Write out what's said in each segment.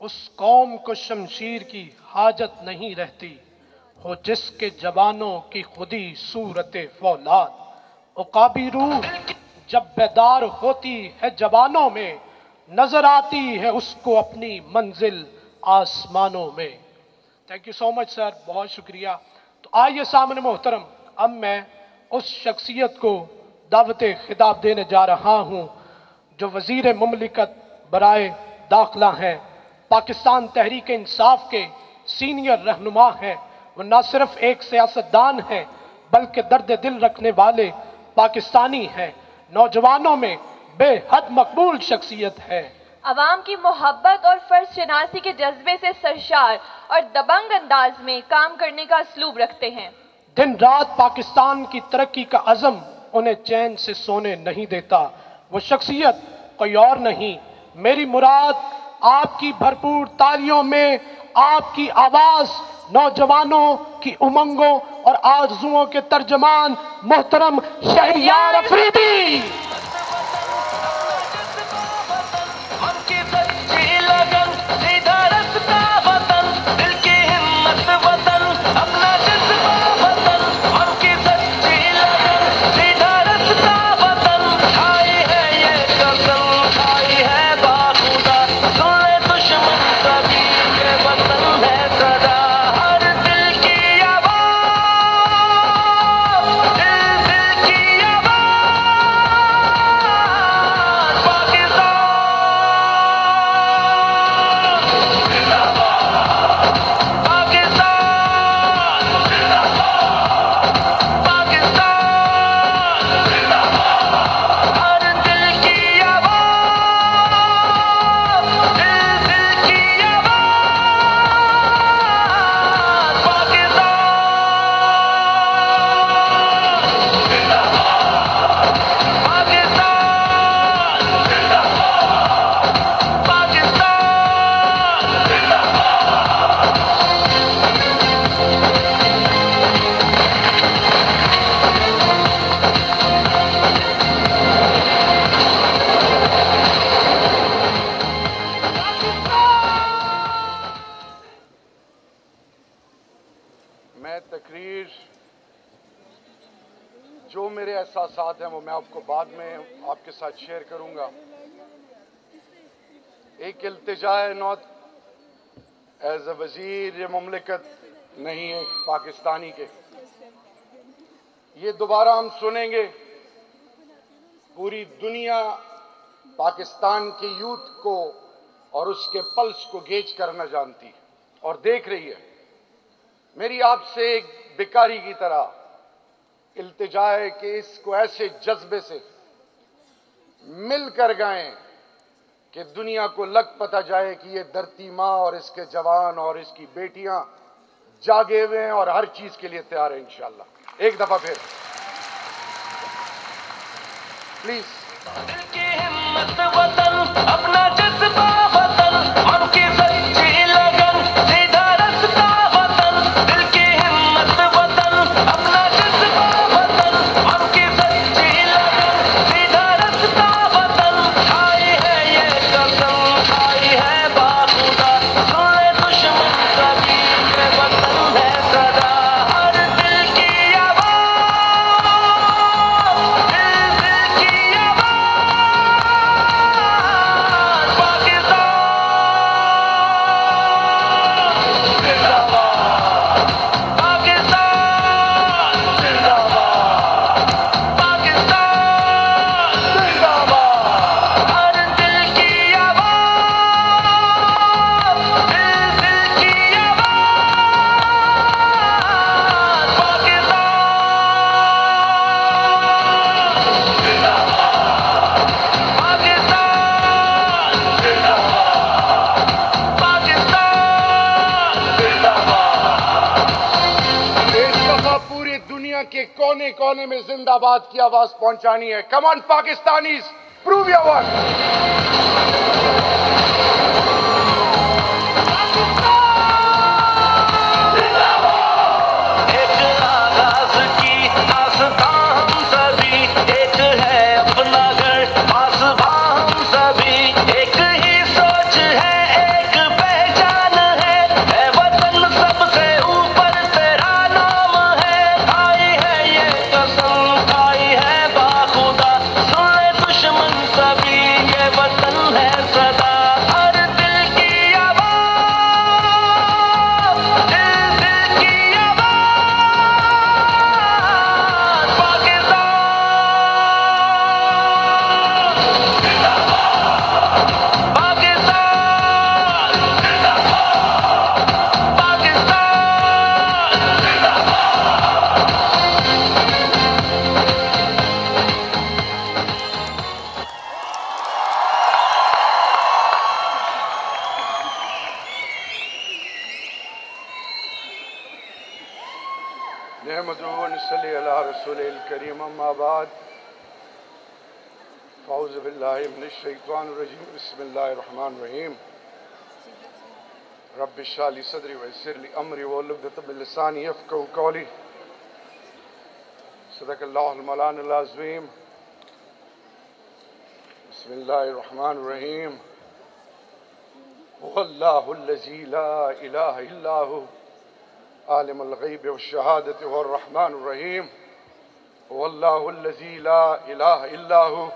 اس قوم کو شمشیر کی حاجت نہیں رہتی۔ ہو جس کے جوانوں کی خودی صورت فولاد۔ عقابی روح جب بیدار ہوتی ہے جوانوں میں، نظر آتی ہے اس کو اپنی منزل آسمانوں میں۔ تھینک یو سو مچ سر بہت شکریہ۔ تو آئیے سامنے محترم، اب میں اس شخصیت کو دعوت خطاب دینے جا رہا ہوں، جو وزیر مملکت برائے داخلہ ہیں۔ پاکستان تحریک انصاف کے سینئر رہنما ہیں۔ وہ نہ صرف ایک سیاستدان ہیں بلکہ درد دل رکھنے والے پاکستانی ہیں۔ نوجوانوں میں بے حد مقبول شخصیت ہے۔ عوام کی محبت اور فرض شناسی کے جذبے سے سرشار اور دبنگ انداز میں کام کرنے کا اسلوب رکھتے ہیں۔ دن رات پاکستان کی ترقی کا عزم انہیں چین سے سونے نہیں دیتا۔ وہ شخصیت کوئی اور نہیں۔ میری مراد آپ کی بھرپور تالیوں میں آپ کی آواز نوجوانوں کی امنگوں اور آرزوؤں کے ترجمان محترم شہریار افریدی۔ وزیر مملکت نہیں ہے پاکستانی کے۔ یہ دوبارہ ہم سنیں گے۔ پوری دنیا پاکستان کے یوتھ کو اور اس کے پلس کو گیج کرنا جانتی اور دیکھ رہی ہے۔ میری آپ سے ایک بیکاری کی طرح التجا ہے کہ اس کو ایسے جذبے سے مل کر گئیں کہ دنیا کو لگ پتہ جائے کہ یہ دھرتی ماں اور اس کے جوان اور اس کی بیٹیاں جاگے ہوئے ہیں اور ہر چیز کے لیے تیار ہیں انشاءاللہ۔ ایک دفعہ پھر۔ پلیز۔ دل کی ہمت وطن اپنا جذبہ ہمیں زندہ باد کی آواز پہنچانی ہے۔ کمان پاکستانیز پروو یور ورک أمري واحلل عقدة من لساني يفقهوا قولي. صدق الله المولان العظيم. بسم الله الرحمن الرحيم. هو الله الذي لا إله إلا هو. عالم الغيب والشهادة هو الرحمن الرحيم. هو الله الذي لا إله إلا هو.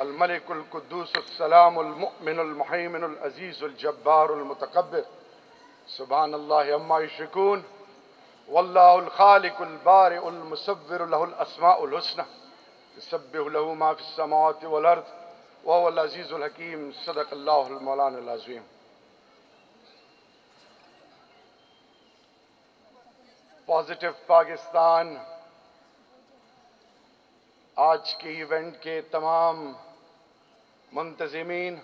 الملك القدوس السلام المؤمن المحيمن العزيز الجبار المتكبر. سبحان الله عما يشركون والله الخالق البارئ المصور له الأسماء الحسنى يسبح له ما في السماوات والأرض وهو العزيز الحكيم صدق الله المولان العظيم پازیٹو پاکستان آج کے ایونٹ کے تمام منتظمین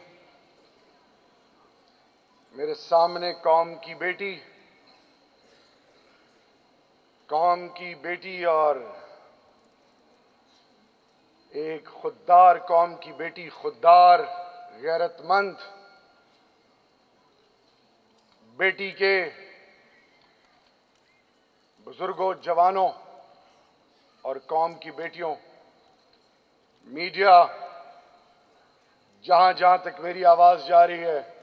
میرے سامنے قوم کی بیٹی، قوم کی بیٹی اور ایک خوددار قوم کی بیٹی خوددار، غیرت مند بیٹی کے بزرگوں، جوانوں اور قوم کی بیٹیوں، میڈیا، جہاں جہاں تک میری آواز جا رہی ہے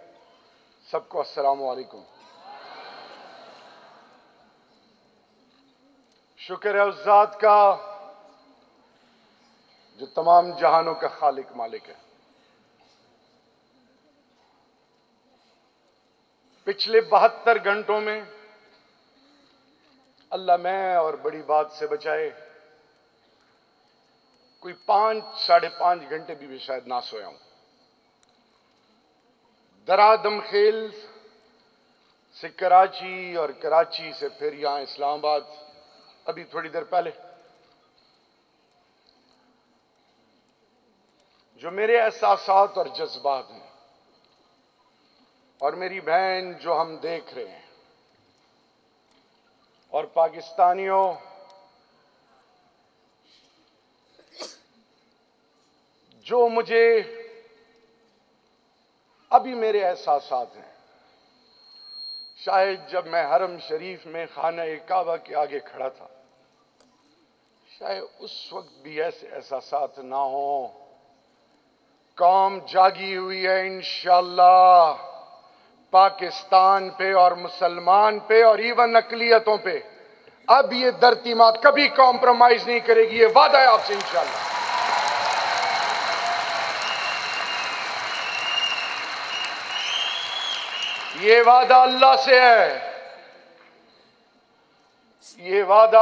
سب کو السلام علیکم۔ شکر ہے اس ذات کا جو تمام جہانوں کا خالق مالک ہے۔ پچھلے بہتر گھنٹوں میں اللہ میں اور بڑی بات سے بچائے کوئی پانچ ساڑھے پانچ گھنٹے بھی, بھی شاید نہ سویا ہوں۔ درادم خیل سے کراچی اور کراچی سے پھر یہاں اسلام آباد، ابھی تھوڑی دیر پہلے۔ جو میرے احساسات اور جذبات ہیں اور میری بہن جو ہم دیکھ رہے ہیں اور پاکستانیوں جو مجھے ابھی میرے احساسات ہیں۔ شاید جب میں حرم شریف میں خانہ کعبہ کے آگے کھڑا تھا، شاید اس وقت بھی ایسے احساسات نہ ہوں۔ قوم جاگی ہوئی ہے انشاءاللہ، پاکستان پہ اور مسلمان پہ اور ایون اقلیتوں پہ۔ اب یہ درتیمات کبھی کمپرومائز نہیں کرے گی، یہ وعدہ ہے آپ سے انشاءاللہ۔ یہ وعدہ اللہ سے ہے۔ یہ وعدہ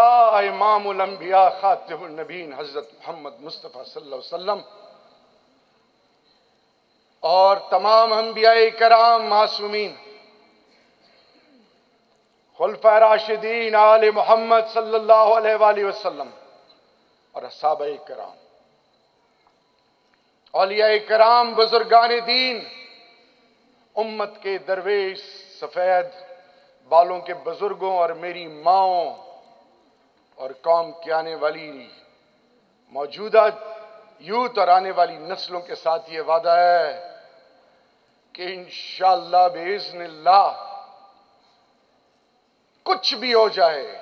امام الانبیاء خاتم النبین حضرت محمد مصطفیٰ صلی اللہ علیہ وسلم اور تمام انبیاء کرام معصومین خلفہ راشدین آل محمد صلی اللہ علیہ وآلہ وسلم اور اصحابہ کرام، اولیاء کرام، بزرگان دین امت کے درویش سفید، بالوں کے بزرگوں اور میری ماؤں اور قوم کی آنے والی موجودہ یوتھ اور آنے والی نسلوں کے ساتھ یہ وعدہ ہے کہ انشاءاللہ بِإِذْنِ اللہ کچھ بھی ہو جائے۔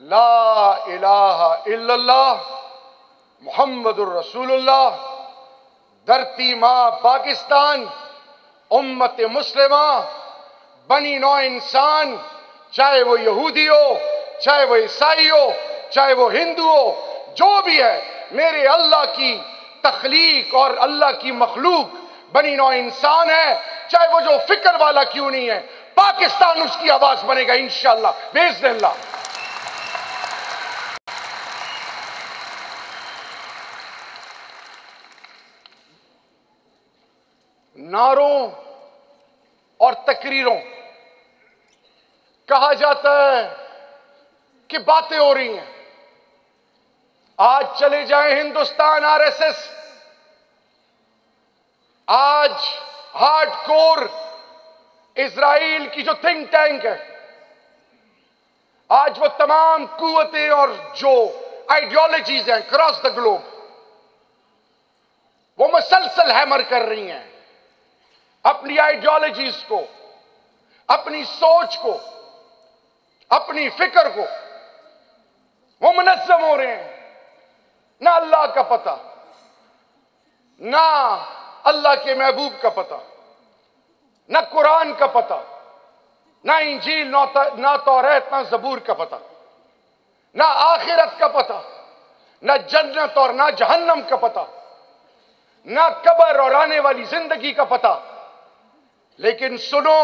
لا الہ الا اللہ، محمد الرسول اللہ دھرتی ماں پاکستان، امت مسلمہ، بنی نو انسان، چاہے وہ یہودی ہو چاہے وہ عیسائی ہو چاہے وہ ہندو ہو جو بھی ہے، میرے اللہ کی تخلیق اور اللہ کی مخلوق بنی نو انسان ہے، چاہے وہ جو فکر والا کیوں نہیں ہے، پاکستان اس کی آواز بنے گا انشاءاللہ بیز اللہ۔ ناروں اور تقریروں۔ کہا جاتا ہے کہ باتیں ہو رہی ہیں۔ آج چلے جائیں ہندوستان آر ایس ایس آج ہارڈ کور اسرائیل کی جو تھنک ٹینک ہے، آج وہ تمام قوتیں اور جو آئیڈیالوجیز ہیں کراس دا گلوب وہ مسلسل ہیمر کر رہی ہیں۔ اپنی آئیڈیالوجیز کو، اپنی سوچ کو، اپنی فکر کو۔ وہ منظم ہو رہے ہیں۔ نہ اللہ کا پتہ، نہ اللہ کے محبوب کا پتہ، نہ قرآن کا پتہ، نہ انجیل، نہ توریت نہ زبور کا پتہ، نہ آخرت کا پتہ، نہ جنت اور نہ جہنم کا پتہ، نہ قبر اور آنے والی زندگی کا پتہ۔ لیکن سنو،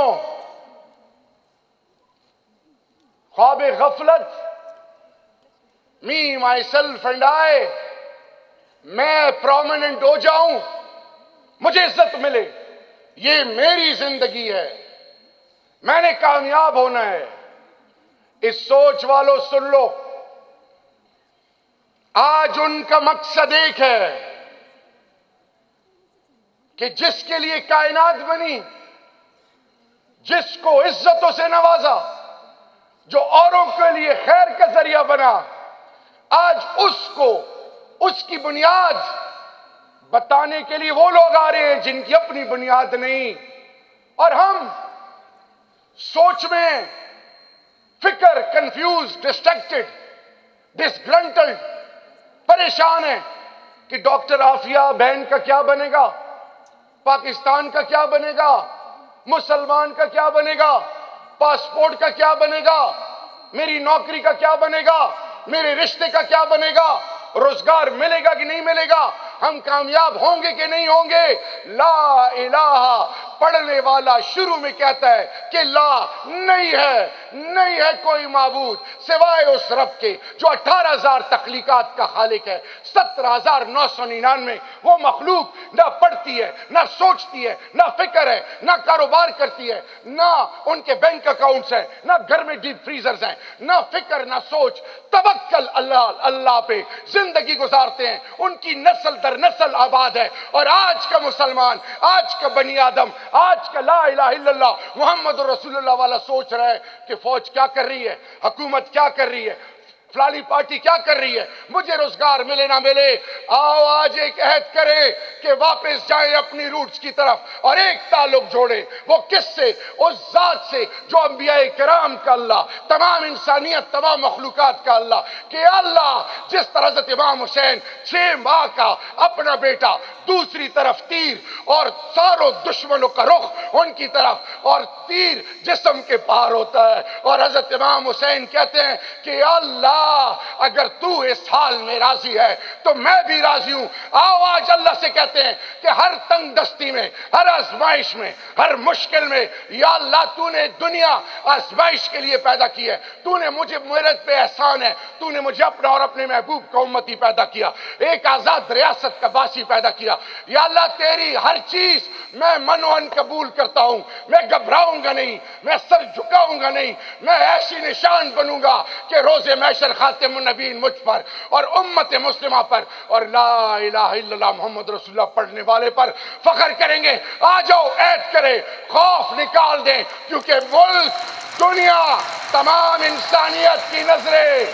خواب غفلت می مائی سیلف اینڈ آئی میں پرومیننٹ ہو جاؤں، مجھے عزت ملے، یہ میری زندگی ہے، میں نے کامیاب ہونا ہے۔ اس سوچ والوں سن لو، آج ان کا مقصد ایک ہے کہ جس کے لیے کائنات بنی جس کو عزتوں سے نوازا، جو اوروں کے لیے خیر کا ذریعہ بنا، آج اس کو، اس کی بنیاد بتانے کے لیے وہ لوگ آ رہے ہیں جن کی اپنی بنیاد نہیں۔ اور ہم سوچ میں فکر کنفیوز ڈسٹریکٹڈ ڈسگرنٹلڈ پریشان ہے کہ ڈاکٹر آفیہ بہن کا کیا بنے گا؟ پاکستان کا کیا بنے گا؟ مسلمان کا کیا بنے گا؟ پاسپورٹ کا کیا بنے گا؟ میری نوکری کا کیا بنے گا؟ میرے رشتے کا کیا بنے گا؟ روزگار ملے گا کہ نہیں ملے گا؟ ہم کامیاب ہوں گے کہ نہیں ہوں گے؟ لا الہ پڑھنے والا شروع میں کہتا ہے کہ لا، نہیں ہے نہیں ہے کوئی معبود سوائے اس رب کے جو اٹھارہ ہزار تخلیقات کا خالق ہے، سترہ ہزار نو سو ننانوے، وہ مخلوق نہ پڑھتی ہے، نہ سوچتی ہے، نہ فکر ہے، نہ کاروبار کرتی ہے، نہ ان کے بینک اکاؤنٹس ہیں، نہ گھر میں ڈیپ فریزرز ہیں، نہ فکر، نہ سوچ، توکل اللہ اللہ پہ زندگی گزارتے ہیں۔ ان کی نسل در نسل آباد ہے۔ اور آج کا مسلمان، آج کا بنی آدم آج کا لا الہ الا اللہ محمد رسول اللہ والا سوچ رہا ہے کہ فوج کیا کر رہی ہے؟ حکومت کیا کر رہی ہے؟ فلانی پارٹی کیا کر رہی ہے؟ مجھے روزگار ملے نہ ملے۔ آؤ آج ایک عہد کرے کہ واپس جائیں اپنی روٹس کی طرف اور ایک تعلق جوڑے وہ کس سے؟ اس ذات سے جو انبیاء کرام کا اللہ، تمام انسانیت، تمام مخلوقات کا اللہ۔ کہ اللہ، جس طرح حضرت امام حسین چھ ماہ کا اپنا بیٹا دوسری طرف تیر اور ساروں دشمنوں کا رخ ان کی طرف اور تیر جسم کے پار ہوتا ہے۔ اور حضرت امام حسین کہتے ہیں کہ اللہ اگر تو اس حال میں راضی ہے تو میں بھی راضی ہوں۔ آؤ آج اللہ سے کہتے ہیں کہ ہر تنگ دستی میں، ہر آزمائش میں، ہر مشکل میں، یا اللہ تو نے دنیا آزمائش کے لیے پیدا کی ہے، تو نے مجھے میرت پہ احسان ہے، تو نے مجھے اپنا اور اپنے محبوب کا امتی پیدا کیا، ایک آزاد ریاست کا باسی پیدا کیا۔ یا اللہ، تیری ہر چیز میں منوان قبول کرتا ہوں۔ میں گھبراؤں گا نہیں، میں سر جھکاؤں گا نہیں، میں ایسی نشان بنوں گا کہ روز محشر خاتم النبین مجھ پر اور امت مسلمہ پر اور لا الہ الا اللہ محمد رسول اللہ پڑھنے والے پر فخر کریں گے۔ آ جاؤ، عید کرے۔ خوف نکال دیں، کیونکہ ملک، دنیا تمام انسانیت کی نظریں،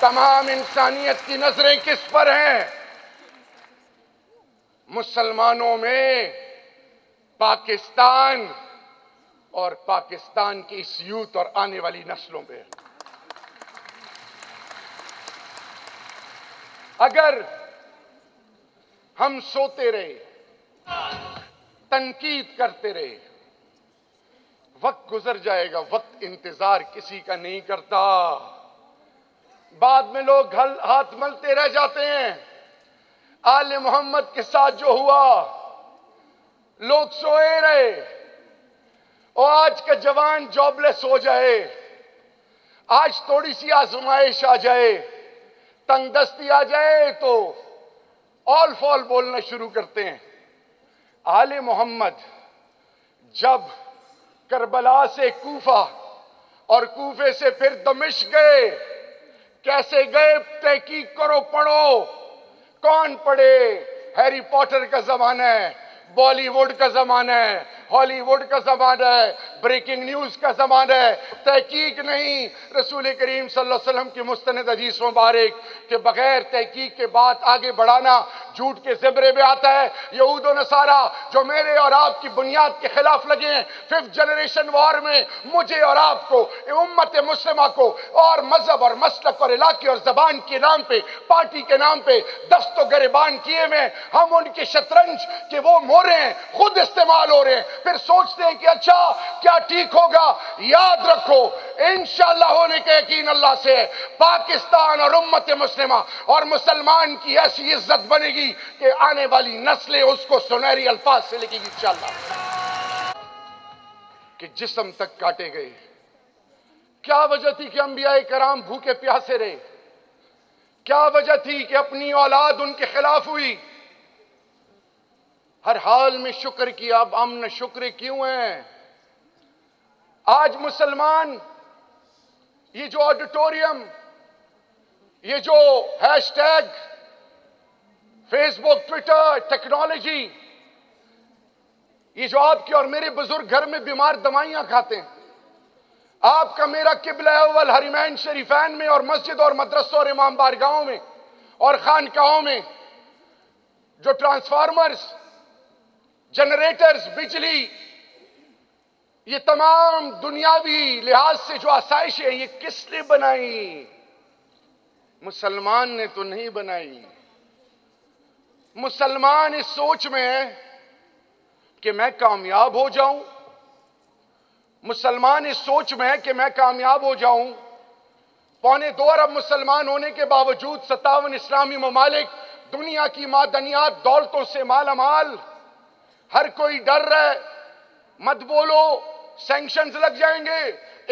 تمام انسانیت کی نظریں کس پر ہیں؟ مسلمانوں میں پاکستان اور پاکستان کی اس یوت اور آنے والی نسلوں پہ اگر ہم سوتے رہے، تنقید کرتے رہے، وقت گزر جائے گا، وقت انتظار کسی کا نہیں کرتا۔ بعد میں لوگ ہاتھ ملتے رہ جاتے ہیں۔ آل محمد کے ساتھ جو ہوا، لوگ سوئے رہے۔ اور آج کا جوان جابلیس ہو جائے۔ آج تھوڑی سی آزمائش آ جائے۔ تنگ دستی آ جائے تو آل فال بولنا شروع کرتے ہیں۔ آل محمد جب کربلا سے کوفہ اور کوفے سے پھر دمش گئے، کیسے گئے؟ تحقیق کرو، پڑھو۔ کون پڑھے؟ ہیری پوٹر کا زمانہ ہے، بالی ووڈ کا زمانہ ہے۔ ہالی ووڈ کا زمانہ ہے بریکنگ نیوز کا زمانہ ہے۔ تحقیق نہیں۔ رسول کریم صلی اللہ علیہ وسلم کی مستند حدیث مبارک کہ بغیر تحقیق کے بات آگے بڑھانا جھوٹ کے زبرے میں آتا ہے۔ یہود و نصارہ جو میرے اور آپ کی بنیاد کے خلاف لگے ہیں ففتھ جنریشن وار میں مجھے اور آپ کو، امت مسلمہ کو اور مذہب اور مسلک اور علاقے اور زبان کے نام پہ، پارٹی کے نام پہ دست و گریبان کیے میں ہم ان کے شطرنج کہ وہ مورے ہیں، خود استعمال ہو رہے ہیں۔ پھر سوچتے ہیں کہ اچھا کیا ٹھیک ہوگا؟ یاد رکھو، انشاءاللہ ہونے کے یقین اللہ سے ہے۔ پاکستان اور امت مسلمہ اور مسلمان کی ایسی عزت بنے گی کہ آنے والی نسلیں اس کو سنہری الفاظ سے لکھے گی انشاءاللہ۔ کہ جسم تک کاٹے گئے۔ کیا وجہ تھی کہ انبیاء کرام بھوکے پیاسے رہے؟ کیا وجہ تھی کہ اپنی اولاد ان کے خلاف ہوئی؟ ہر حال میں شکر کی، اب امن شکر کیوں ہیں؟ آج مسلمان، یہ جو آڈیٹوریم، یہ جو hashtag Facebook Twitter, technology, یہ جو آپ کے اور میرے بزرگ گھر میں بیمار دوائیاں کھاتے ہیں، آپ کا میرا قبلہ اول حریمین شریفین میں اور مسجد اور مدرسوں اور امام بارگاہوں میں اور خانقاہوں میں جو ٹرانسفارمرز جنریٹرز، بجلی، یہ تمام دنیاوی لحاظ سے جو آسائشیں ہیں، یہ کس نے بنائی؟ مسلمان نے تو نہیں بنائی۔ مسلمان اس سوچ میں ہے کہ میں کامیاب ہو جاؤں۔ مسلمان اس سوچ میں ہے کہ میں کامیاب ہو جاؤں۔ پونے دو ارب مسلمان ہونے کے باوجود ستاون اسلامی ممالک دنیا کی معدنیات دولتوں سے مالا مال ہر کوئی ڈر رہے مت بولو سینکشنز لگ جائیں گے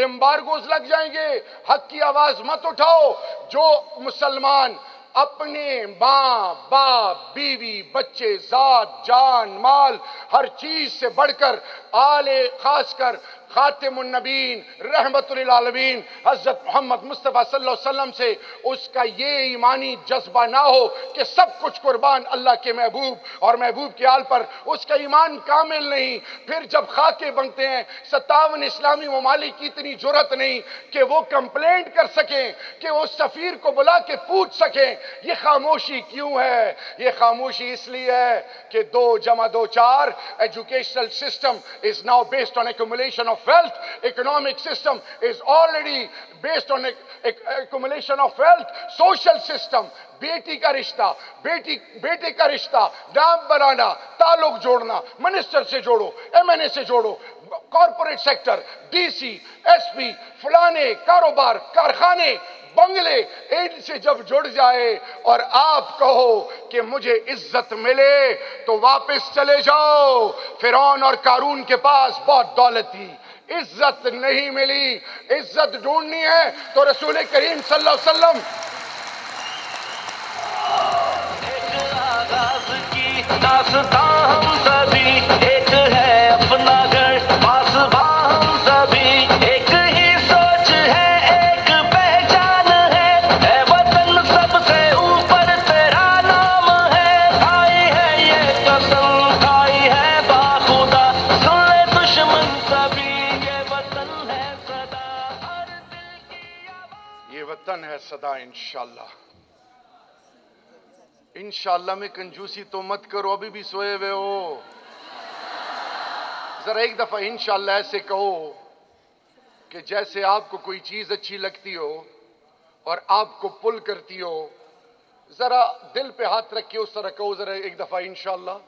امبارگوز لگ جائیں گے، حق کی آواز مت اٹھاؤ۔ جو مسلمان اپنے ماں، باپ، بیوی، بچے، ذات، جان، مال، ہر چیز سے بڑھ کر، آلے خاص کر خاتم النبین رحمت للعالمین، حضرت محمد مصطفیٰ صلی اللہ علیہ وسلم سے اس کا یہ ایمانی جذبہ نہ ہو کہ سب کچھ قربان اللہ کے محبوب اور محبوب کے آل پر اس کا ایمان کامل نہیں۔ پھر جب خاکے بنتے ہیں، ستاون اسلامی ممالک کی اتنی جرت نہیں کہ وہ کمپلینٹ کر سکیں، کہ وہ سفیر کو بلا کے پوچھ سکیں، یہ خاموشی کیوں ہے؟ یہ خاموشی اس لیے ہے کہ دو جمع دو چار educational system is now based on accumulation of wealth. Economic system is already based on accumulation of wealth. Social system, بیٹی کا رشتہ بیٹی بیٹے کا رشتہ نام بنانا تعلق جوڑنا منسٹر سے جوڑو ایم این اے سے جوڑو corporate sector D C S P فلانے کاروبار کارخانے بنگلے ان سے جب جڑ جائے اور آپ کہو کہ مجھے عزت ملے تو واپس چلے جاؤ فرعون اور کارون کے پاس بہت دولت تھی عزت نہیں ملی، عزت ڈھونڈنی ہے تو رسول کریم صلی اللہ علیہ وسلم ایک آغاز کی داستان وطن انشاءاللہ۔ انشاءاللہ میں کنجوسی تو مت کرو، ابھی بھی سوئے ہوئے ہو۔ ذرا ایک دفعہ انشاءاللہ ایسے کہو کہ جیسے آپ کو کوئی چیز اچھی لگتی ہو اور آپ کو پل کرتی ہو، ذرا دل پہ ہاتھ رکھے اس طرح کہو ذرا ایک دفعہ انشاءاللہ۔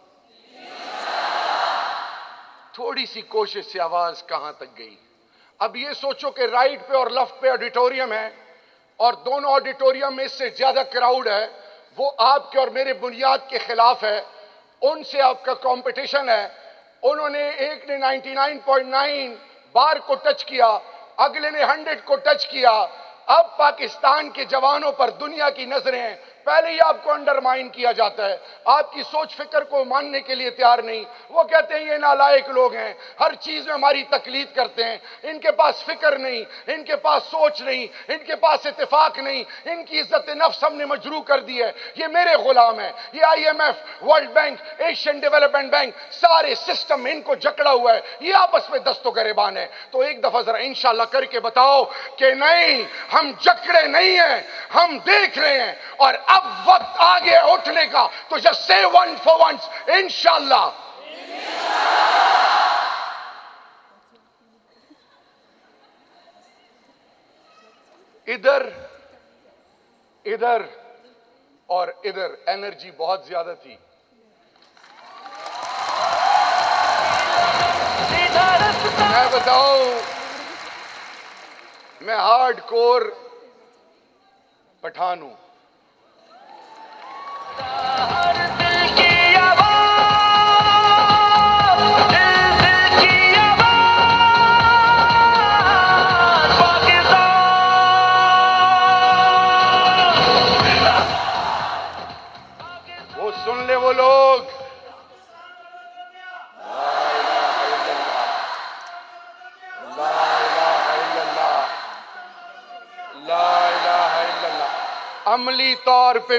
تھوڑی سی کوشش سے آواز کہاں تک گئی؟ اب یہ سوچو کہ رائٹ پہ اور لیفٹ پہ آڈیٹوریم ہے۔ اور دونوں آڈیٹوریم میں اس سے زیادہ کراؤڈ ہے، وہ آپ کے اور میرے بنیاد کے خلاف ہے۔ ان سے آپ کا کمپٹیشن ہے۔ انہوں نے ایک نے نائنٹی نائن پوائنٹ نائن بار کو ٹچ کیا، اگلے نے ہنڈریڈ کو ٹچ کیا۔ اب پاکستان کے جوانوں پر دنیا کی نظریں پہلے ہی آپ کو انڈرمائن کیا جاتا ہے۔ آپ کی سوچ فکر کو ماننے کے لیے تیار نہیں۔ وہ کہتے ہیں یہ نالائق لوگ ہیں۔ ہر چیز میں ہماری تقلید کرتے ہیں۔ ان کے پاس فکر نہیں، ان کے پاس سوچ نہیں، ان کے پاس اتفاق نہیں۔ ان کی عزت نفس ہم نے مجروع کر دی ہے۔ یہ میرے غلام ہے یہ I M F world bank Asian development bank سارے سسٹم ان کو جکڑا ہوا ہے۔ یہ آپس میں دست و گریبان ہے تو ایک دفعہ ذرا انشاءاللہ کر کے بتاؤ کہ نہیں، ہم جکڑے نہیں ہیں، ہم دیکھ رہے ہیں اور اب وقت آگے اٹھنے کا۔ تو جس سے ون فور ونس انشاءاللہ۔ ادھر ادھر اور ادھر انرجی بہت زیادہ تھی۔ میں بتاؤں میں ہارڈ کور پٹھان ہوں۔ 감사합니다.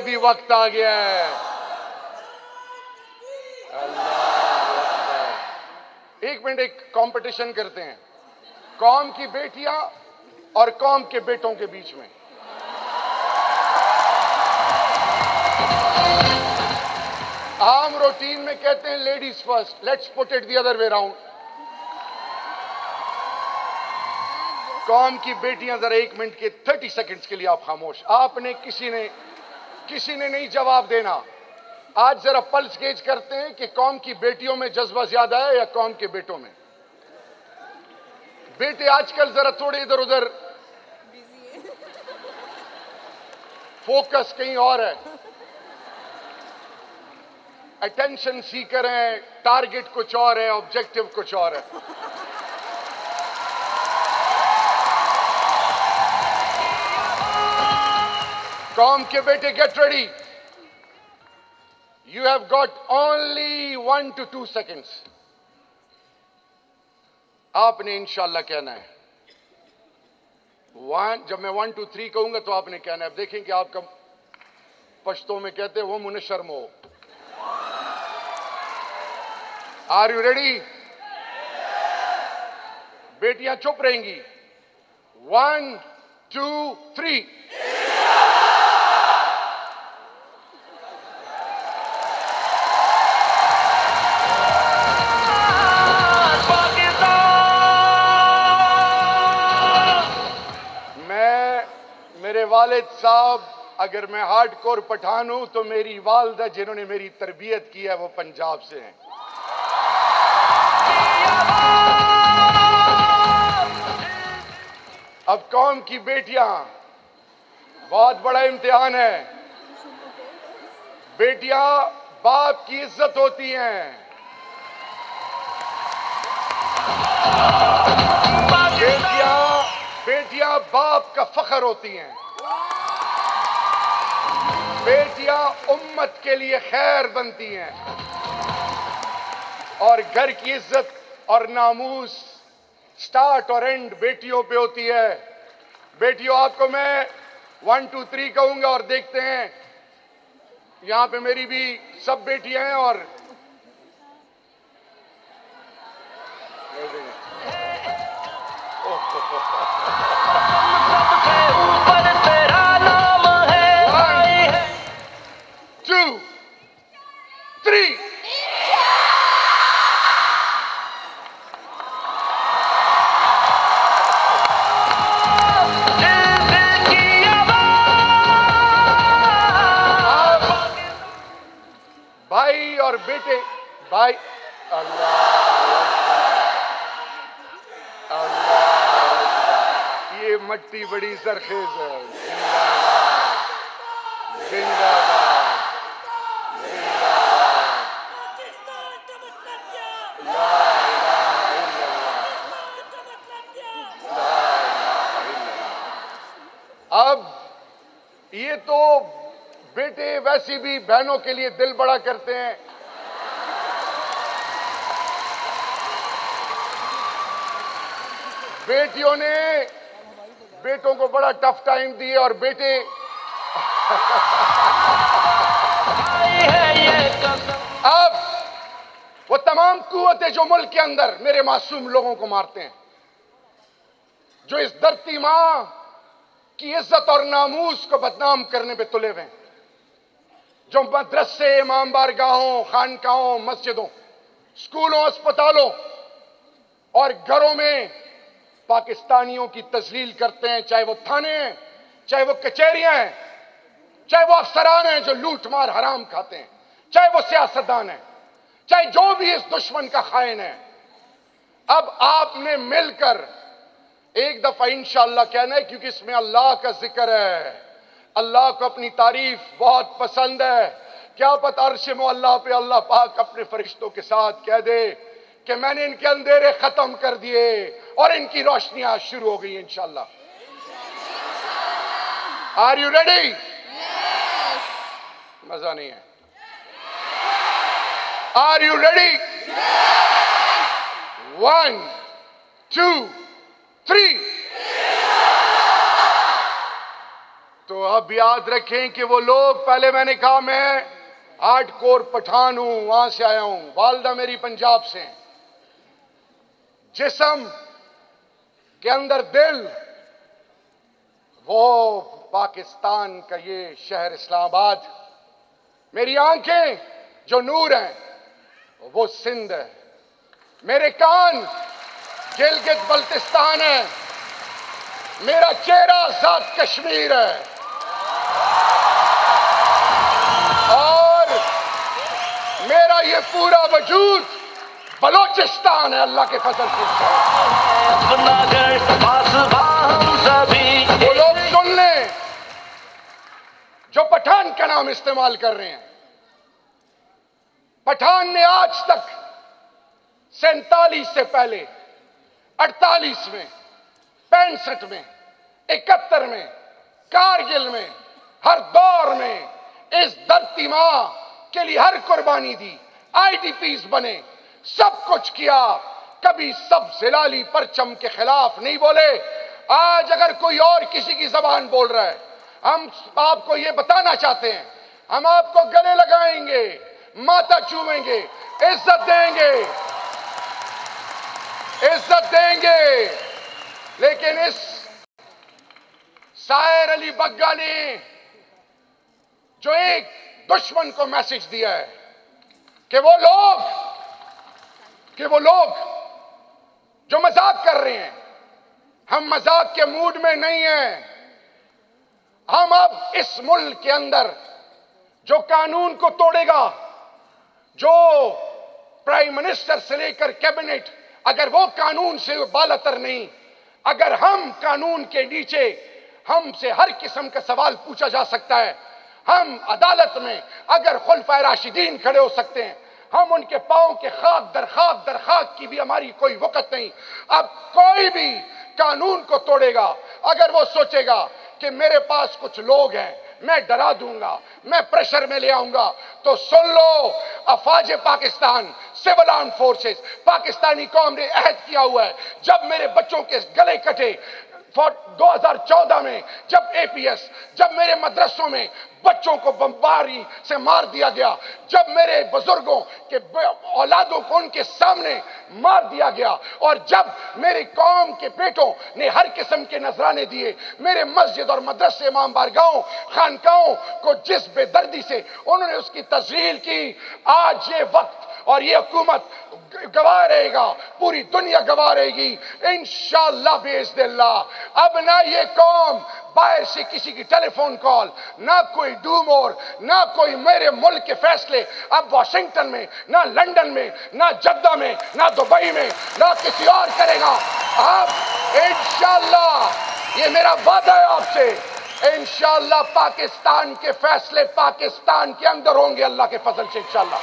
بھی وقت آ گیا ہے۔ اللہ ایک منٹ ایک کمپٹیشن کرتے ہیں۔ قوم کی بیٹیاں اور قوم کے بیٹوں کے بیچ میں۔ عام روٹین میں کہتے ہیں ladies first, let's put it the other way round. قوم کی بیٹیاں ذرا ایک منٹ کے تھرٹی سیکنڈز کے لیے آپ خاموش۔ آپ نے کسی نے کسی نے نہیں جواب دینا۔ آج ذرا پلس گیج کرتے ہیں کہ قوم کی بیٹیوں میں جذبہ زیادہ ہے یا قوم کے بیٹوں میں۔ بیٹے آج کل ذرا تھوڑے ادھر ادھر۔ فوکس کہیں اور ہے۔ اٹینشن سیکر ہیں ٹارگٹ کچھ اور ہے آبجیکٹو کچھ اور ہے۔ قوم کے بیٹے get ready you have got only one two two seconds آپ نے انشاءاللہ کہنا ہے. ون جب میں ون ٹو تھری کہوں گا تو آپ نے کہنا ہے. اب دیکھیں کہ آپ کا پشتوں میں کہتے ہیں وہ منہ شرم ہو آر یو ریڈی بیٹیاں چپ رہیں گی. ون ٹو تھری والد صاحب، اگر میں ہارڈ کور پٹھان ہوں تو میری والدہ جنہوں نے میری تربیت کی ہے، وہ پنجاب سے ہیں۔ اب قوم کی بیٹیاں، بہت بڑا امتحان ہے۔ بیٹیاں باپ کی عزت ہوتی ہیں۔ بیٹیاں بیٹیاں باپ کا فخر ہوتی ہیں۔ بیٹیاں امت کے لیے خیر بنتی ہیں۔ اور گھر کی عزت اور ناموس سٹارٹ اور اینڈ بیٹیوں پہ ہوتی ہے۔ بیٹیوں آپ کو میں ون، ٹو، تھری کہوں گا اور دیکھتے ہیں۔ یہاں پہ میری بھی سب بیٹیاں ہیں اور بڑی سرخیز ہے زندہ باد زندہ باد زندہ باد لا الہ الا اللہ لا الہ الا اللہ اب یہ تو بیٹے ویسی بھی بہنوں کے لیے دل بڑا کرتے ہیں بیٹیوں نے بیٹوں کو بڑا ٹف ٹائم دیے اور بیٹے اب وہ تمام قوتیں جو ملک کے اندر میرے معصوم لوگوں کو مارتے ہیں، جو اس دھرتی ماں کی عزت اور ناموس کو بدنام کرنے پہ تلے ہوئے ہیں، جو مدرسے، امام بارگاہوں، خانقاہوں، مسجدوں اسکولوں اسپتالوں اور گھروں میں پاکستانیوں کی تزلیل کرتے ہیں، چاہے وہ تھانے ہیں، چاہے وہ کچہریاں ہیں، چاہے وہ افسران ہیں جو لوٹ مار حرام کھاتے ہیں، چاہے وہ سیاستدان ہیں، چاہے جو بھی اس دشمن کا خائن ہے۔ اب آپ نے مل کر ایک دفعہ انشاءاللہ کہنا ہے، کیونکہ اس میں اللہ کا ذکر ہے۔ اللہ کو اپنی تعریف بہت پسند ہے۔ کیا پتہ عرش اللہ پہ اللہ پاک اپنے فرشتوں کے ساتھ کہہ دے۔ کہ میں نے ان کے اندھیرے ختم کر دیے اور ان کی روشنیاں شروع ہو گئی انشاءاللہ۔ آر یو ریڈی مزہ نہیں ہے۔ Are you ready one two three تو اب یاد رکھیں کہ وہ لوگ پہلے میں نے کہا میں آٹھ کور پٹھان ہوں وہاں سے آیا ہوں۔ والدہ میری پنجاب سے ہیں۔ جسم کے اندر دل، وہ پاکستان کا یہ شہر اسلام آباد، میری آنکھیں جو نور ہیں، وہ سندھ ہے میرے کان گلگت بلتستان ہے میرا چہرہ ذات کشمیر ہے۔ اور میرا یہ پورا وجود بلوچستان ہے اللہ کے فضل سے وہ لوگ سن لیں جو پٹھان کا نام استعمال کر رہے ہیں۔ پٹھان نے آج تک سینتالیس سے پہلے اڑتالیس میں، پینسٹھ میں، اکہتر میں کارگل میں، ہر دور میں اس دھرتی ماں کے لیے ہر قربانی دی۔ آئی ڈی پیز بنے۔ سب کچھ کیا۔ کبھی سب زلالی پرچم کے خلاف نہیں بولے۔ آج اگر کوئی اور کسی کی زبان بول رہا ہے، ہم آپ کو یہ بتانا چاہتے ہیں، ہم آپ کو گلے لگائیں گے ماتا چومیں گے، عزت دیں گے۔ عزت دیں گے۔ لیکن اس سائر علی بگا نے جو ایک دشمن کو میسج دیا ہے کہ وہ لوگ کہ وہ لوگ جو مذاق کر رہے ہیں، ہم مذاق کے موڈ میں نہیں ہیں۔ ہم اب اس ملک کے اندر جو قانون کو توڑے گا، جو پرائم منسٹر سے لے کر کیبنٹ، اگر وہ قانون سے بالتر نہیں، اگر ہم قانون کے نیچے ہم سے ہر قسم کا سوال پوچھا جا سکتا ہے، ہم عدالت میں اگر خلفۂ راشدین کھڑے ہو سکتے ہیں ہم ان کے پاؤں کے خاک در خاک در خاک کی بھی ہماری کوئی وقت نہیں۔ اب کوئی بھی قانون کو توڑے گا۔ اگر وہ سوچے گا کہ میرے پاس کچھ لوگ ہیں، میں ڈرا دوں گا، میں پریشر میں لے آؤں گا، تو سن لو، افواج Pakistan, civil armed forces, Pakistani قوم نے عہد کیا ہوا ہے۔ جب میرے بچوں کے گلے کٹے دو ہزار چودہ میں جب اے پی ایس، جب میرے مدرسوں میں بچوں کو بمباری سے مار دیا گیا، جب میرے بزرگوں کے اولادوں کو ان کے سامنے مار دیا گیا، اور جب میری قوم کے بیٹوں نے ہر قسم کے نذرانے دیے، میرے مسجد اور مدرسے، امام بارگاہوں، خانقاہوں کو جس بے دردی سے انہوں نے اس کی تزلیل کی، آج یہ وقت اور یہ حکومت گواہ رہے گا، پوری دنیا گواہ رہے گی۔ انشاءاللہ بیزد اللہ۔ اب نہ یہ قوم باہر سے کسی کی ٹیلی فون کال، نہ کوئی ڈومور، نہ کوئی میرے ملک کے فیصلے۔ اب واشنگٹن میں، نہ لندن میں، نہ جدہ میں، نہ دبئی میں۔ نہ کسی اور کرے گا۔ اب انشاءاللہ، یہ میرا وعدہ ہے آپ سے۔ انشاءاللہ پاکستان کے فیصلے پاکستان کے اندر ہوں گے۔ اللہ کے فضل سے انشاءاللہ۔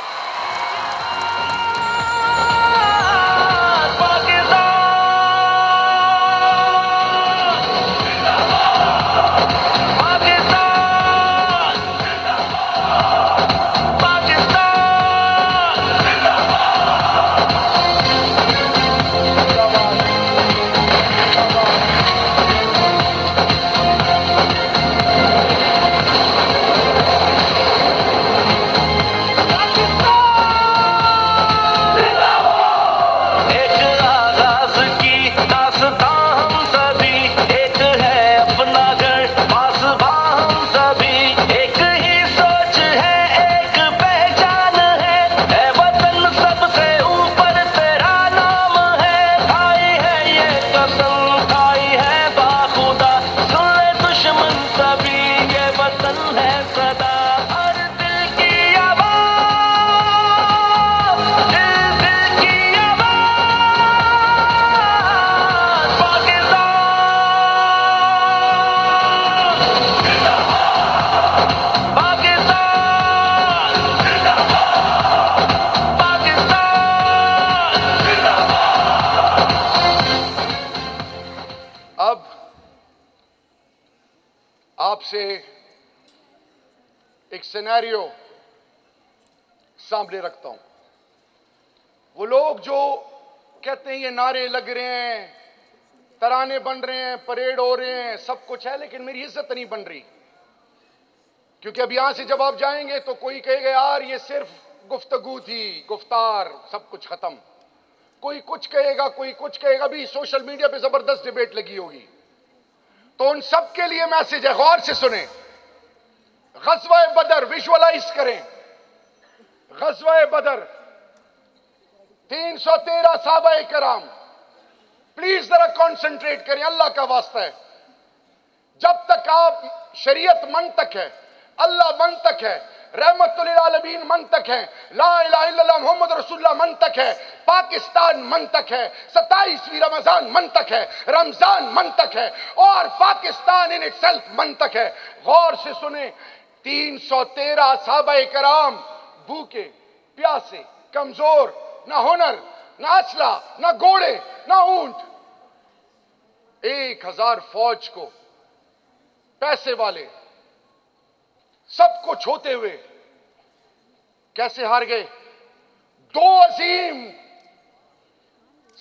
سینیریو سامنے رکھتا ہوں۔ وہ لوگ جو کہتے ہیں یہ نعرے لگ رہے ہیں، ترانے بن رہے ہیں، پریڈ ہو رہے ہیں، سب کچھ ہے، لیکن میری عزت نہیں بن رہی۔ کیونکہ اب یہاں سے جب آپ جائیں گے تو کوئی کہے گا، یار، یہ صرف گفتگو تھی، گفتار، سب کچھ ختم۔ کوئی کچھ کہے گا، کوئی کچھ کہے گا بھی سوشل میڈیا پہ زبردست ڈیبیٹ لگی ہوگی۔ تو ان سب کے لیے میسج ہے، غور سے سنیں۔ غزوہ بدر ویژولائز کریں۔ غزوہ بدر، تین سو تیرہ صحابہ کرام پلیز ذرا کانسنٹریٹ کریں، اللہ کا واسطہ ہے۔ جب تک آپ شریعت من تک ہے، اللہ من تک ہے، رحمت للعالمین من تک ہے، لا الہ الا اللہ محمد رسول اللہ من تک ہے، پاکستان من تک ہے، ستائیسویں رمضان من تک ہے، رمضان من تک ہے، اور پاکستان ان سیلف من تک ہے۔ غور سے سنیں تین سو تیرہ صحابہ کرام بھوکے، پیاسے، کمزور، نہ ہنر، نہ اسلحہ، نہ گھوڑے، نہ اونٹ۔ ایک ہزار فوج کو پیسے والے سب کچھ ہوتے ہوئے کیسے ہار گئے؟ دو عظیم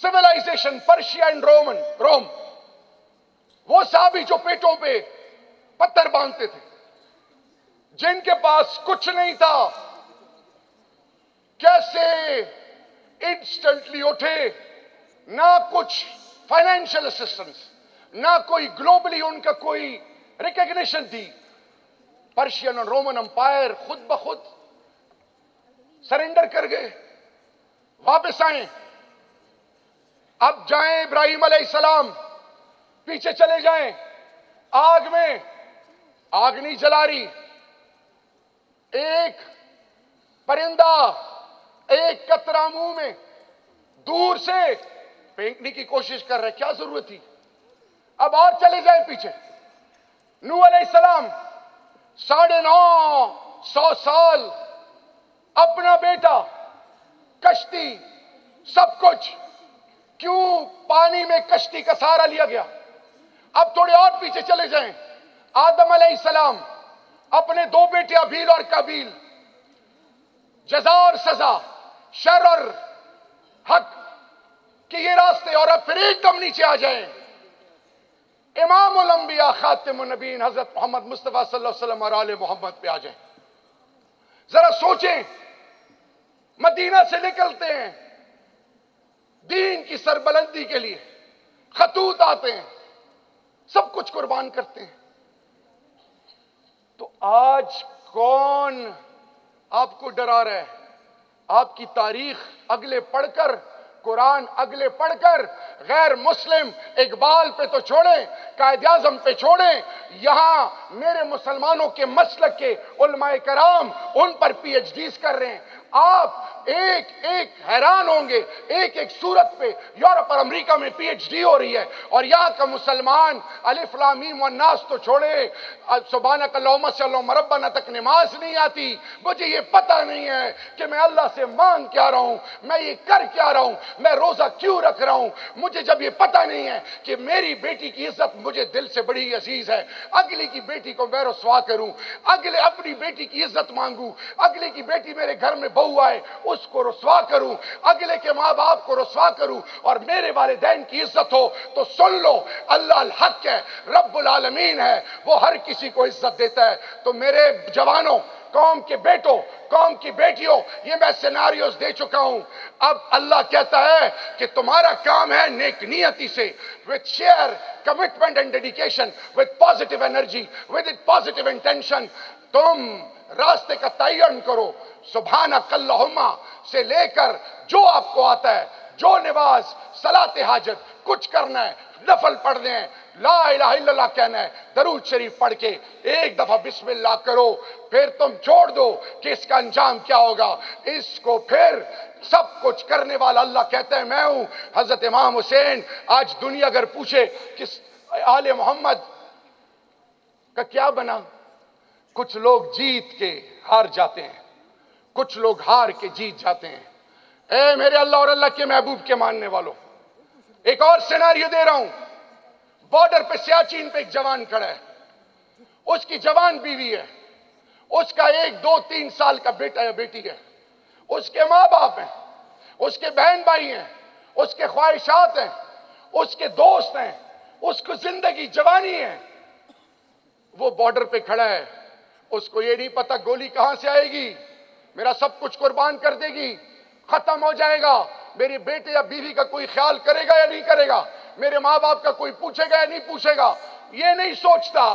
civilisation Persia and Roman Rome وہ صحابی جو پیٹوں پہ پتھر باندھتے تھے۔ جن کے پاس کچھ نہیں تھا، کیسے انسٹنٹلی اٹھے؟ نہ کچھ فائنینشل اسسٹنس نہ کوئی گلوبلی ان کا کوئی ریکگنیشن تھی پرشین اور رومن امپائر خود بخود سرنڈر کر گئے۔ واپس آئیں۔ اب جائیں ابراہیم علیہ السلام۔ پیچھے چلے جائیں۔ آگ میں آگ نہیں جلا رہی۔ ایک پرندہ ایک قطرہ منہ میں دور سے پھینکنے کی کوشش کر رہے، کیا ضرورت تھی؟ اب اور چلے جائیں پیچھے۔ نو علیہ السلام ساڑھے نو، سو سال، اپنا بیٹا، کشتی، سب کچھ۔ کیوں پانی میں کشتی کا سہارا لیا گیا؟ اب تھوڑے اور پیچھے چلے جائیں۔ آدم علیہ السلام اپنے دو بیٹے ابیل اور کبیل جزا اور سزا، شر اور حق، کہ یہ راستے اور اب پھر ایک دم نیچے آ جائیں۔ امام الانبیاء، خاتم النبین حضرت محمد مصطفیٰ صلی اللہ علیہ وسلم اور آل محمد پہ آ جائیں۔ ذرا سوچیں، مدینہ سے نکلتے ہیں، دین کی سربلندی کے لیے خطوط آتے ہیں، سب کچھ قربان کرتے ہیں۔ آج کون آپ کو ڈرا رہا ہے؟ آپ کی تاریخ اگلے پڑھ کر، قرآن اگلے پڑھ کر، غیر مسلم اقبال پہ تو چھوڑیں۔ قائد اعظم پہ چھوڑیں، یہاں میرے مسلمانوں کے مسلک کے علماء کرام ان پر پی ایچ ڈیز کر رہے ہیں۔ آپ ایک ایک حیران ہوں گے، ایک ایک صورت پہ یورپ اور امریکہ میں پی ایچ ڈی ہو رہی ہے۔ اور یہاں کا مسلمان الف لامیم والناس تو چھوڑے۔ سبحانک اللہم صلی اللہ مربنا تک نماز نہیں آتی۔ مجھے یہ پتہ نہیں ہے کہ میں اللہ سے مانگ کیا رہا ہوں، میں یہ کر کیا رہا ہوں، میں روزہ کیوں رکھ رہا ہوں؟ مجھے جب یہ پتہ نہیں ہے کہ میری بیٹی کی عزت مجھے دل سے بڑی عزیز ہے۔ اگلی کی بیٹی کو میں رسوا کروں۔ اگلے اپنی بیٹی کی عزت مانگوں۔ اگلے کی بیٹی میرے گھر میں بہو آئے، اس کو رسوا کروں۔ اگلے کے ماں باپ کو رسوا کروں اور میرے والدین کی عزت ہو۔ تو سن لو، اللہ الحق ہے، رب العالمین ہے۔ وہ ہر کسی کو عزت دیتا ہے۔ تو میرے جوانوں قوم کے بیٹوں قوم کی بیٹیوں، یہ میں سیناریوز دے چکا ہوں۔ اب اللہ کہتا ہے کہ تمہارا کام ہے نیک نیتی سے، with share commitment and dedication with positive energy with positive intention تم راستے کا تعین کرو۔ سبحانک اللہم سے لے کر جو آپ کو آتا ہے، جو نواز صلاة حاجت، کچھ کرنا ہے، نفل پڑھنے ہیں لا الہ الا اللہ کہنا ہے، درود شریف پڑھ کے ایک دفعہ بسم اللہ کرو، پھر تم چھوڑ دو کہ اس کا انجام کیا ہوگا۔ اس کو پھر سب کچھ کرنے والا اللہ کہتا ہے، میں ہوں۔ حضرت امام حسین آج دنیا اگر پوچھے کہ آل محمد کا کیا بنا؟ کچھ لوگ جیت کے ہار جاتے ہیں، کچھ لوگ ہار کے جیت جاتے ہیں۔ اے میرے اللہ اور اللہ کے محبوب کے ماننے والوں، ایک اور سیناریو دے رہا ہوں۔ بارڈر پہ سیاچین پہ ایک جوان کھڑا ہے اس کی جوان بیوی ہے اس کا ایک دو تین سال کا بیٹا یا بیٹی ہے اس کے ماں باپ ہیں اس کے بہن بھائی ہیں اس کے خواہشات ہیں اس کے دوست ہیں اس کو زندگی جوانی ہے وہ بارڈر پہ کھڑا ہے اس کو یہ نہیں پتا گولی کہاں سے آئے گی میرا سب کچھ قربان کر دے گی ختم ہو جائے گا میری بیٹے یا بیوی کا کوئی خیال کرے گا یا نہیں کرے گا میرے ماں باپ کا کوئی پوچھے گا یا نہیں پوچھے گا، یہ نہیں سوچتا،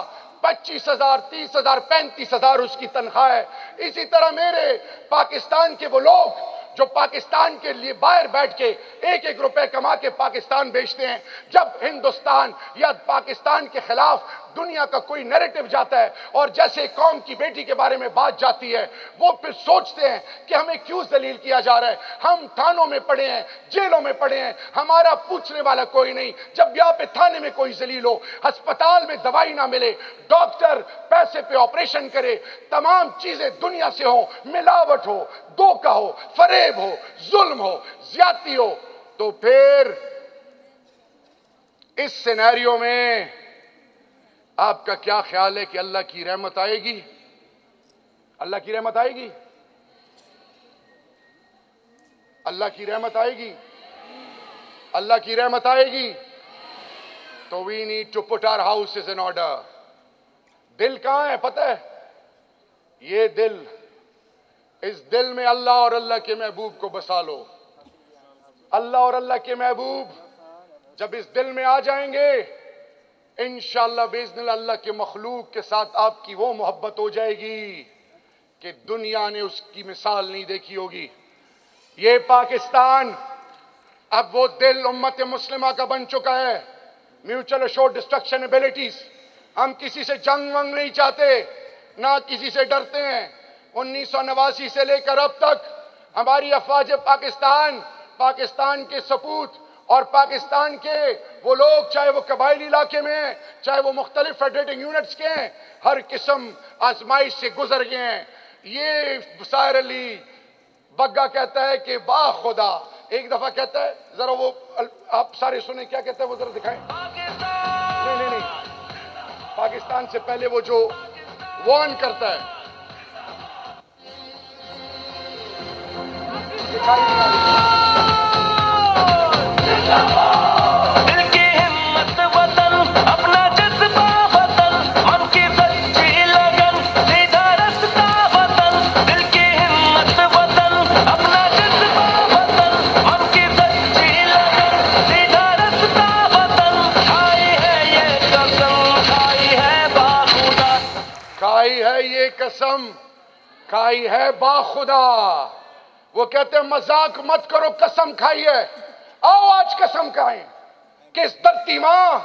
پچیس ہزار، تیس ہزار، پینتیس ہزار اس کی تنخواہ ہے۔ اسی طرح میرے پاکستان کے وہ لوگ جو پاکستان کے لیے باہر بیٹھ کے ایک ایک روپے کما کے پاکستان بیچتے ہیں، جب ہندوستان یا پاکستان کے خلاف دنیا کا کوئی نیریٹو جاتا ہے اور جیسے قوم کی بیٹی کے بارے میں بات جاتی ہے، وہ پھر سوچتے ہیں کہ ہمیں کیوں ذلیل کیا جا رہا ہے؟ ہم تھانوں میں پڑے ہیں، جیلوں میں پڑے ہیں، ہمارا پوچھنے والا کوئی نہیں۔ جب یہاں پہ تھانے میں کوئی ذلیل ہو، ہسپتال میں دوائی نہ ملے، ڈاکٹر پیسے پہ آپریشن کرے، تمام چیزیں دنیا سے ہوں، ملاوٹ ہو، دھوکہ ہو، فریب ہو، ظلم ہو، زیادتی ہو، تو پھر اس سینیریو میں آپ کا کیا خیال ہے کہ اللہ کی رحمت آئے گی؟ اللہ کی رحمت آئے گی؟ اللہ کی رحمت آئے گی؟ اللہ کی رحمت آئے گی؟ تو we need to put our house is in order دل کہاں ہے پتہ ہے؟ یہ دل، اس دل میں اللہ اور اللہ کے محبوب کو بسا لو۔ اللہ اور اللہ کے محبوب جب اس دل میں آ جائیں گے انشاءاللہ بیزن اللہ کے مخلوق کے ساتھ آپ کی وہ محبت ہو جائے گی کہ دنیا نے اس کی مثال نہیں دیکھی ہوگی۔ یہ پاکستان اب وہ دل امت مسلمہ کا بن چکا ہے۔ میوچل شور ڈسٹرکشن ابیلٹیز ہم کسی سے جنگ ونگ نہیں چاہتے، نہ کسی سے ڈرتے ہیں۔ انیس سو نواسی سے لے کر اب تک ہماری افواج پاکستان پاکستان کے سپوت اور پاکستان کے وہ لوگ، چاہے وہ قبائلی علاقے میں ہیں، چاہے وہ مختلف فیڈریٹنگ یونٹس کے ہیں، ہر قسم آزمائش سے گزر گئے ہیں۔ یہ بسائر علی بگا کہتا ہے کہ با خدا، ایک دفعہ کہتا ہے، ذرا وہ آپ سارے سنیں کیا کہتا ہے، وہ ذرا دکھائیں۔ نہیں نہیں نہیں۔ پاکستان سے پہلے وہ جو وان کرتا ہے۔ دکھائی کھائی ہے با خدا وہ کہتے ہیں مذاق مت کرو قسم کھائی ہے۔ آؤ آج قسم کھائیں کہ اس دھرتی ماں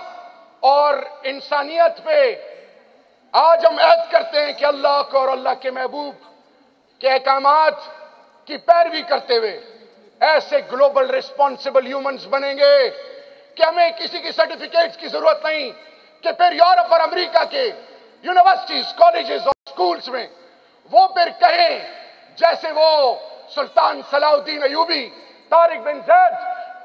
اور انسانیت پہ آج ہم عہد کرتے ہیں کہ اللہ کو اور اللہ کے محبوب کے احکامات کی پیروی کرتے ہوئے ایسے گلوبل ریسپانسبل ہیومنز بنیں گے کہ ہمیں کسی کی سرٹیفکیٹس کی ضرورت نہیں کہ پھر یورپ اور امریکہ کے یونیورسٹیز کالجز اور سکولز میں وہ پھر کہیں جیسے وہ سلطان صلاح الدین ایوبی، طارق بن زید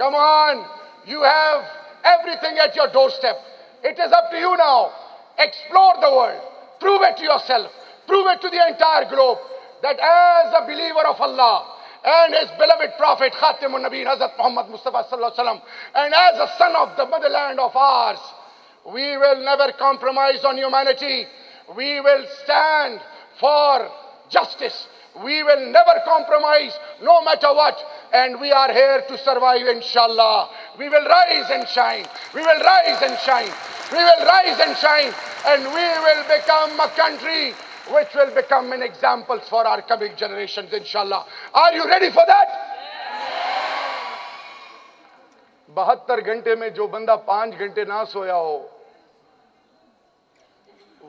on you have everything at your doorstep. It is up to you now. Explore the world. Prove it to yourself. Prove it to the entire globe that as a believer of Allah and His beloved Prophet Khatim Nabi Hazrat Muhammad Mustafa Sallallahu Alaihi Wasallam and as a son of the motherland of ours, we will never compromise on humanity. We will stand for justice. We will never compromise no matter what. And we are here to survive inshallah. We will rise and shine. We will rise and shine. We will rise and shine. And we will become a country which will become an example for our coming generations inshallah. Are you ready for that بہتر گھنٹے میں جو بندہ پانچ گھنٹے نہ سویا ہو،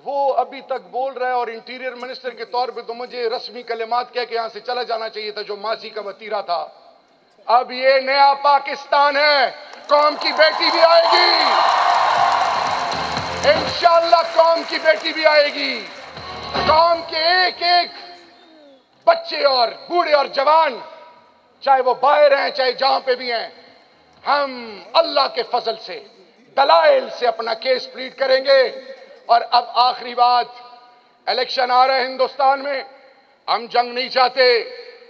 وہ ابھی تک بول رہا ہے اور انٹیریئر منسٹر کے طور پہ تو مجھے رسمی کلمات کہہ کے یہاں سے چلا جانا چاہیے تھا جو ماضی کا وطیرہ تھا۔ اب یہ نیا پاکستان ہے، قوم کی بیٹی بھی آئے گی۔ انشاءاللہ قوم کی بیٹی بھی آئے گی۔ قوم کے ایک ایک بچے اور بوڑے اور جوان، چاہے وہ باہر ہیں، چاہے جہاں پہ بھی ہیں۔ ہم اللہ کے فضل سے، دلائل سے اپنا کیس پلیٹ کریں گے۔ اور اب آخری بات الیکشن آ رہے ہندوستان میں۔ ہم جنگ نہیں چاہتے۔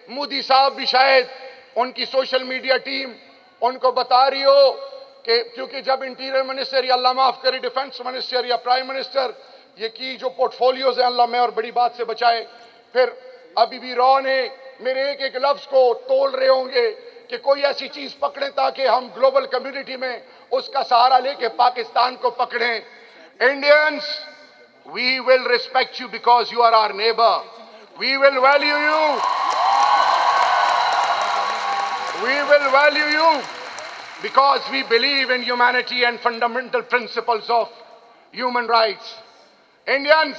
مودی صاحب بھی شاید ان کی سوشل میڈیا ٹیم ان کو بتا رہی ہو کہ کیونکہ جب انٹیریئر منسٹر یا اللہ معاف کری ڈیفنس منسٹر یا پرائم منسٹر یہ کی جو پورٹ فولیوز ہیں اللہ میں اور بڑی بات سے بچائے۔ پھر ابھی بھی رو نے میرے ایک ایک لفظ کو تول رہے ہوں گے۔ کہ کوئی ایسی چیز پکڑیں تاکہ ہم گلوبل کمیونٹی میں اس کا سہارا لے کے پاکستان کو پکڑیں۔ Indians we will respect you because you are our neighbour we will value you we will value you because we believe in humanity and fundamental principles of human rights Indians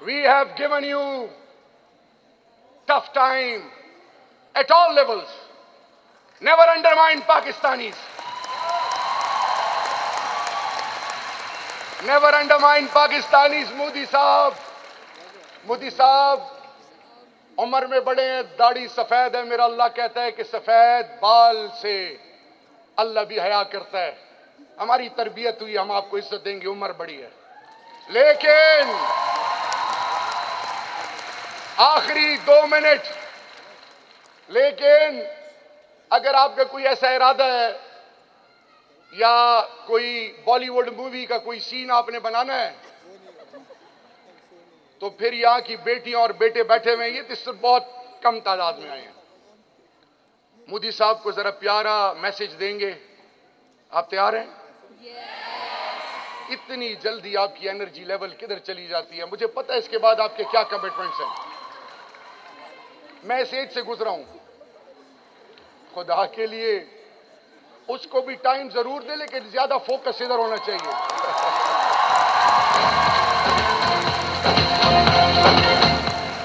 we have given you tough time at all levels never undermine Pakistanis. Never undermine Pakistanis, Modi صاحب مودی صاحب عمر میں بڑے ہیں داڑھی سفید ہے میرا اللہ کہتا ہے کہ سفید بال سے اللہ بھی حیا کرتا ہے ہماری تربیت ہوئی ہم آپ کو عزت دیں گے عمر بڑی ہے لیکن آخری دو منٹ. لیکن اگر آپ کا کوئی ایسا ارادہ ہے یا کوئی بالی ووڈ مووی کا کوئی سین آپ نے بنانا ہے، تو پھر یہاں کی بیٹیاں اور بیٹے بیٹھے ہوئے ہیں، یہ تو بہت کم تعداد میں آئے ہیں۔ مودی صاحب کو ذرا پیارا میسج دیں گے۔ آپ تیار ہیں؟ اتنی جلدی آپ کی انرجی لیول کدھر چلی جاتی ہے؟ مجھے پتہ ہے اس کے بعد آپ کے کیا کمٹمنٹس ہیں۔ میں اس ایج سے گزرا ہوں۔ خدا کے لیے اس کو بھی ٹائم ضرور دے، لیکن زیادہ فوکس ادھر ہونا چاہیے۔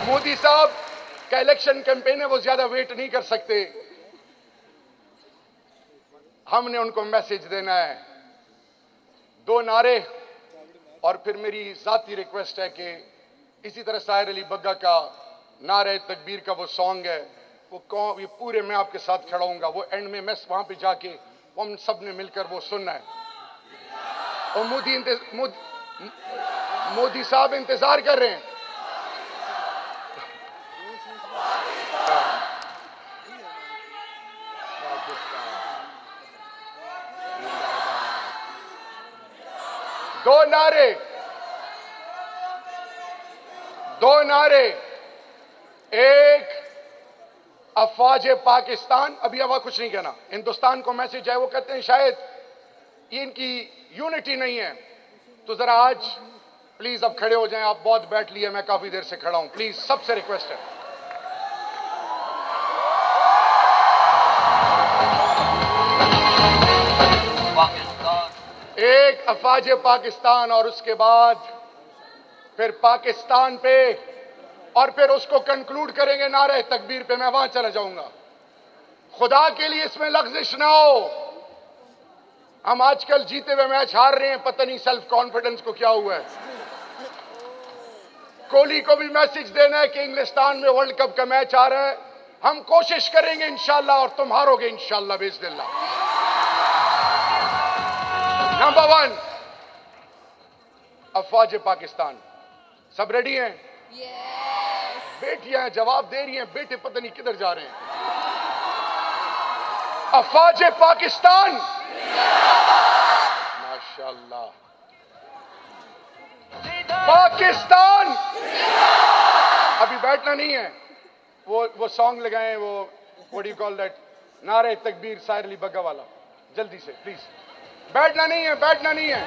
مودی صاحب کا الیکشن کیمپین ہے، وہ زیادہ ویٹ نہیں کر سکتے۔ ہم نے ان کو میسج دینا ہے۔ دو نعرے، اور پھر میری ذاتی ریکویسٹ ہے کہ اسی طرح سائر علی بگا کا نعرہ تکبیر کا وہ سانگ ہے۔ وہ کون یہ پورے میں آپ کے ساتھ کھڑا ہوں گا۔ وہ اینڈ میں میں وہاں پہ جا کے ہم سب نے مل کر وہ سننا ہے۔ اور مودی مودی صاحب انتظار کر رہے ہیں۔ دو نعرے۔ دو نعرے۔ ایک افواج پاکستان، ابھی ہوا کچھ نہیں کہنا۔ ہندوستان کو میسج ہے وہ کہتے ہیں، شاید یہ ان کی یونٹی نہیں ہے۔ تو ذرا آج پلیز اب کھڑے ہو جائیں، آپ بہت بیٹھ لیے، میں کافی دیر سے کھڑا ہوں۔ پلیز سب سے ریکویسٹ ہے۔ ایک افواج پاکستان اور اس کے بعد پھر پاکستان پہ اور پھر اس کو کنکلوڈ کریں گے نعرہ تکبیر پہ، میں وہاں چلا جاؤں گا۔ خدا کے لیے اس میں لغزش نہ ہو۔ ہم آج کل جیتے ہوئے میچ ہار رہے ہیں، پتہ نہیں سیلف کانفیڈنس کو کیا ہوا ہے۔ کوہلی کو بھی میسج دینا ہے کہ انگلستان میں ورلڈ کپ کا میچ آ رہا ہے۔ ہم کوشش کریں گے انشاءاللہ اور تم ہارو گے انشاءاللہ بیز دلہ نمبر ون افواج پاکستان۔ سب ریڈی ہیں؟ Yeah. بیٹیاں ہیں جواب دے رہی ہیں، بیٹے پتہ نہیں کدھر جا رہے ہیں۔ افواج پاکستان۔ ماشاءاللہ۔ پاکستان۔ ابھی بیٹھنا نہیں ہے۔ وہ سانگ لگائیں وہ، what do you call that نعرہ تکبیر سائر علی بگا والا۔ جلدی سے پلیز بیٹھنا نہیں ہے، بیٹھنا نہیں ہے۔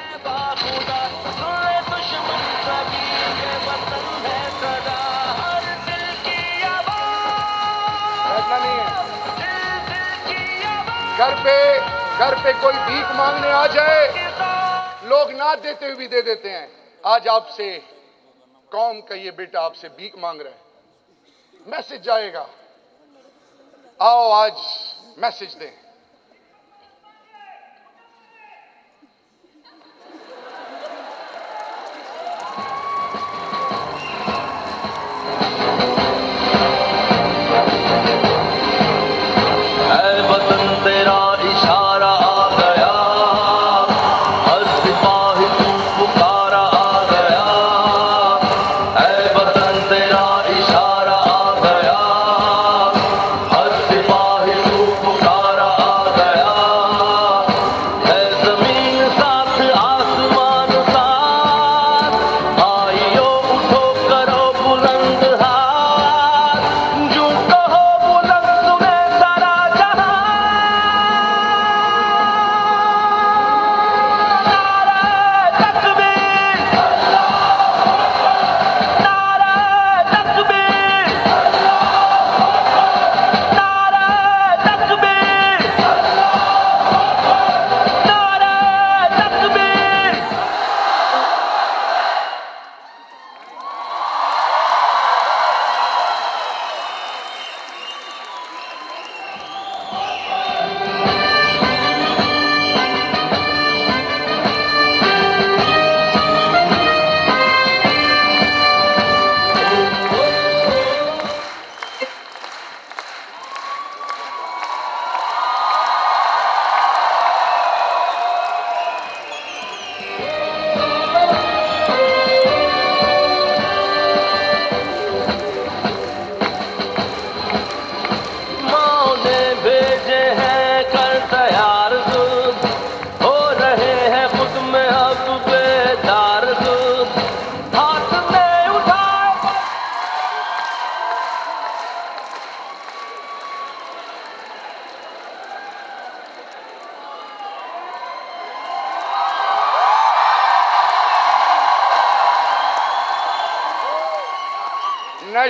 گھر پہ گھر پہ کوئی بھیک مانگنے آ جائے، لوگ نہ دیتے ہوئے بھی دے دیتے ہیں۔ آج آپ سے قوم کا یہ بیٹا آپ سے بھیک مانگ رہا ہے۔ میسج جائے گا۔ آؤ آج میسج دیں۔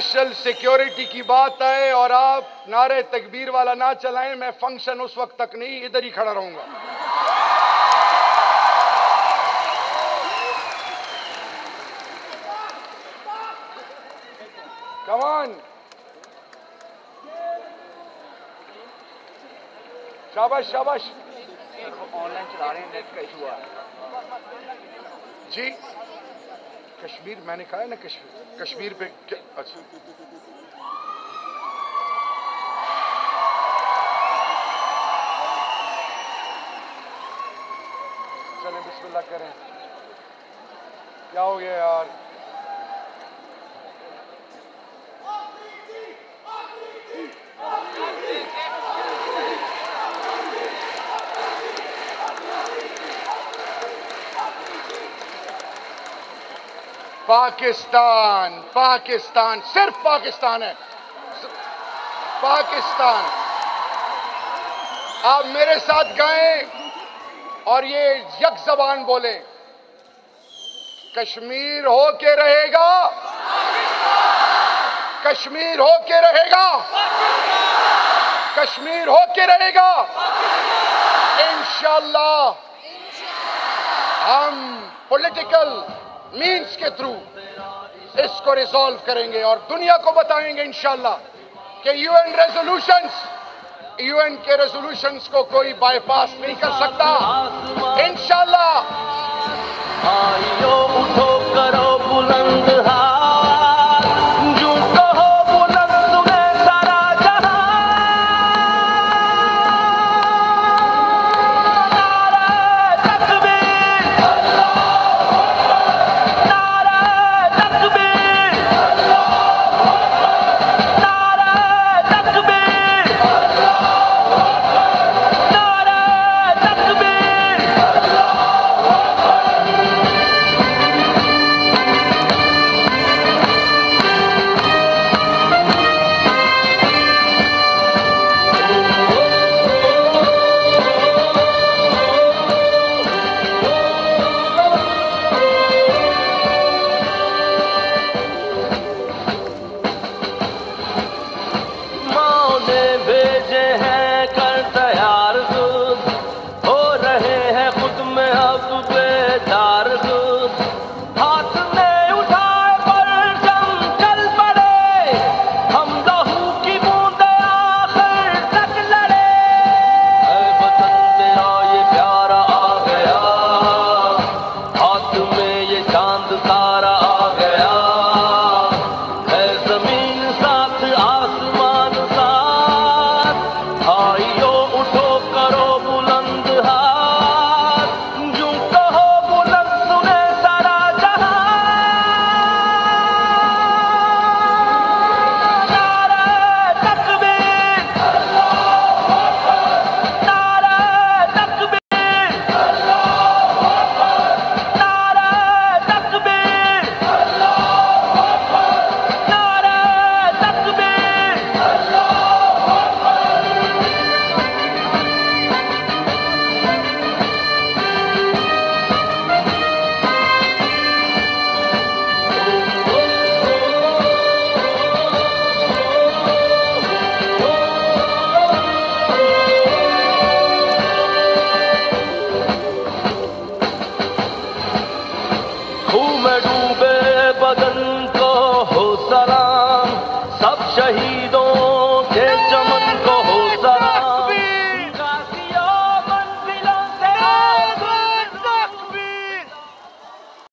نیشنل سیکیورٹی کی بات آئے اور آپ نعرے تکبیر والا نہ چلائیں میں فنکشن اس وقت تک نہیں ادھر ہی کھڑا رہوں گا۔ کمان شاباش شاباش۔ آن لائن چلا رہے ہیں نیٹ کا ایشو آ رہا ہے۔ جی؟ کشمیر، میں نے کہا ہے نا کشمیر کشمیر پہ اچھا۔ چلیں، بسم اللہ کریں۔ کیا ہو گیا یار؟ پاکستان پاکستان، صرف پاکستان ہے۔ پاکستان۔ آپ میرے ساتھ گائیں اور یہ یک زبان بولیں۔ کشمیر ہو کے رہے گا۔ کشمیر ہو کے رہے گا۔ کشمیر ہو کے رہے گا۔ انشاءاللہ۔ ہم پولیٹیکل مینز کے تھرو اس کو ریزالو کریں گے اور دنیا کو بتائیں گے انشاءاللہ کہ U N resolutions U N کے ریزولوشنز کو کوئی بائی پاس نہیں کر سکتا. انشاءاللہ. آئیو اٹھو